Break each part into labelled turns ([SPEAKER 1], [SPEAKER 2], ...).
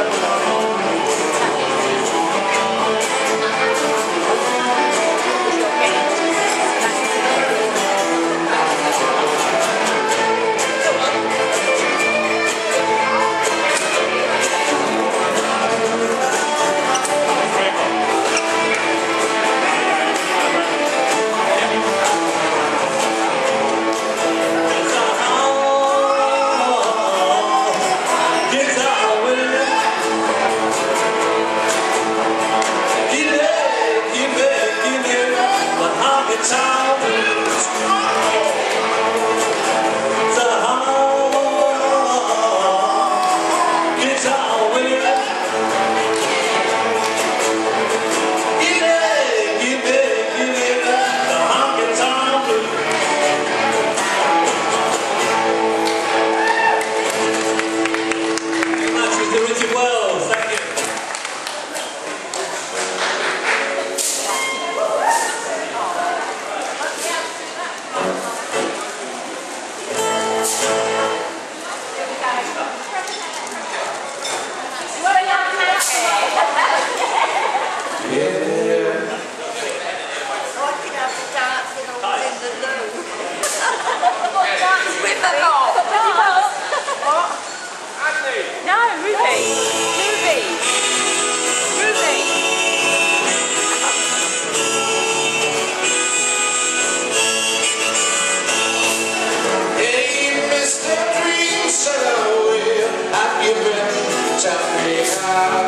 [SPEAKER 1] I don't know. Can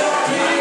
[SPEAKER 1] you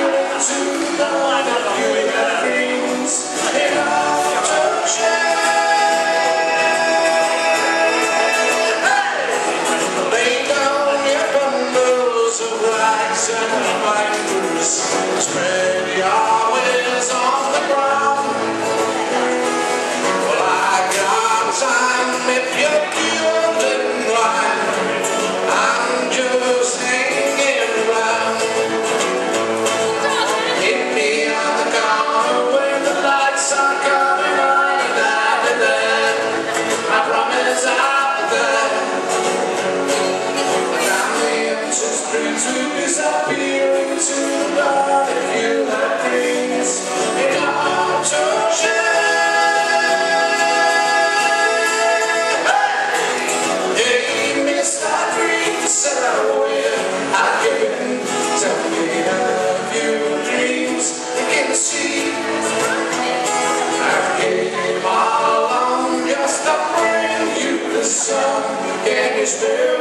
[SPEAKER 1] stay